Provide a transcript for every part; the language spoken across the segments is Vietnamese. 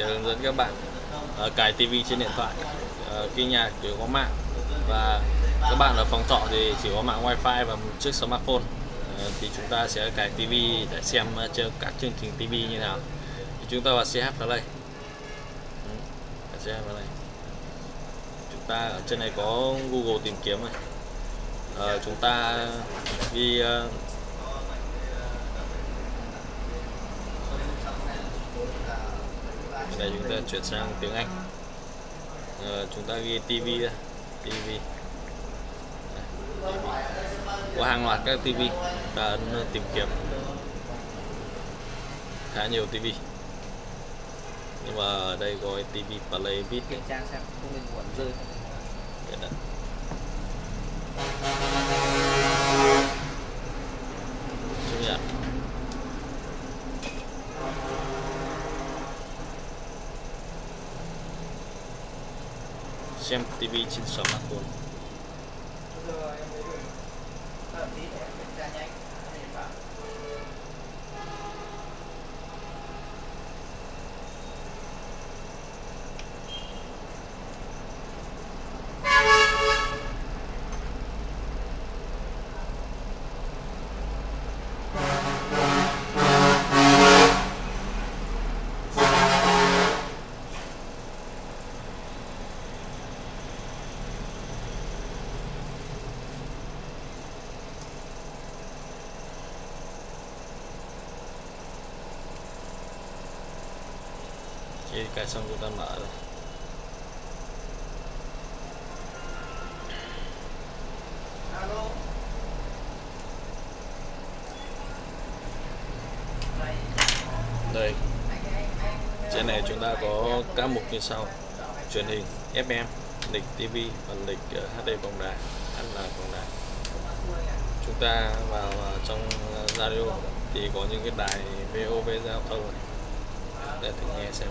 sẽ hướng dẫn các bạn uh, cài tivi trên điện thoại ờ, uh, khi nhà chỉ có mạng. Và các bạn ở phòng trọ thì chỉ có mạng wifi và một chiếc smartphone. Uh, thì chúng ta sẽ cài tivi để xem uh, chơi các chương trình tivi như nào. Thì chúng ta vào CH Play ừ, CH Play chúng ta ở trên này có Google tìm kiếm này. Uh, chúng ta ghi uh, đây chúng ta chuyển sang tiếng Anh. À, chúng ta ghi TV TV có hàng loạt các TV ta ấn tìm kiếm. Khá nhiều TV nhưng mà ở đây có TV Play Beat kiểm tra xem không nên muốn rơi đấy. Xem TV trên smartphone Khi cài xong chúng ta mở rồi. Đây. Trên này chúng ta có các mục như sau. Truyền hình FM lịch TV và lịch ờ, HD bóng đá là bóng đá. Chúng ta vào ờ, trong ờ, radio thì có những cái đài VOV giao thông này để thử nghe xem.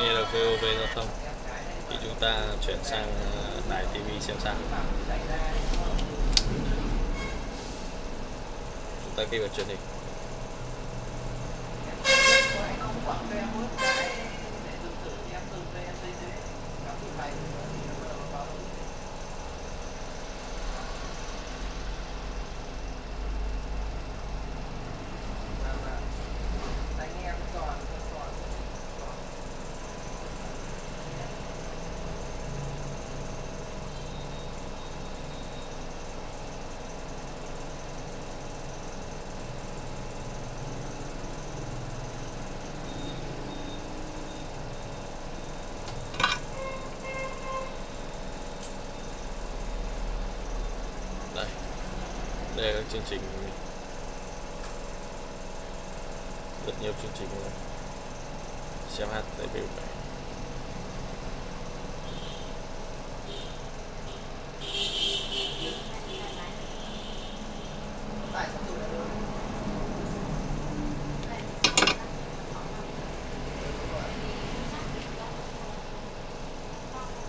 Nghe được VOV giao thông, thì chúng ta chuyển sang ờ, đài TV xem sao. Chúng ta ghi vào truyền hình đây đây là chương trình. Rất nhiều chương trình luôn. Xem hát tại biểu này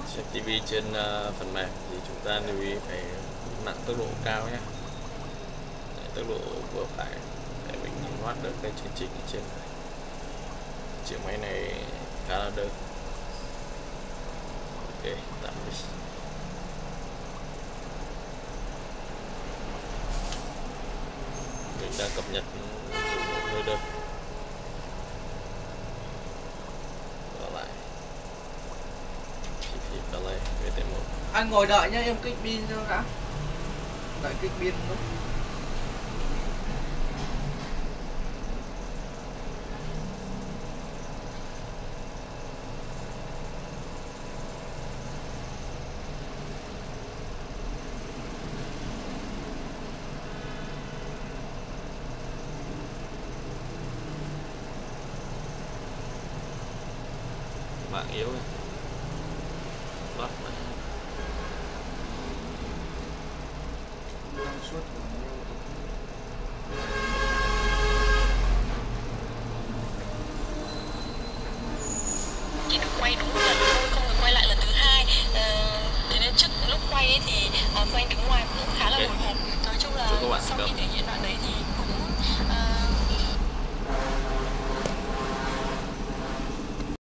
xem TV trên ờ, phần mềm thì chúng ta lưu ý phải nặng tốc độ cao nhé tốc độ vừa phải để mình nhìn thoát được cái chương trình ở trên này. Chiếc máy này khá là đơn ok, tạm biệt. mình đang cập nhật nơi đơn. Lại VT1 anh à, ngồi đợi nhá, em kích pin cho đã. Đợi kích pin thôi. Mạng yếu này bắt này năng suất Chỉ được quay đúng lần thôi không được quay lại lần thứ hai Ờ, thế nên trước lúc quay ấy thì uh, Anh đứng ngoài cũng khá là hồi hộp. Nói chung là bạn sau khi thể hiện đoạn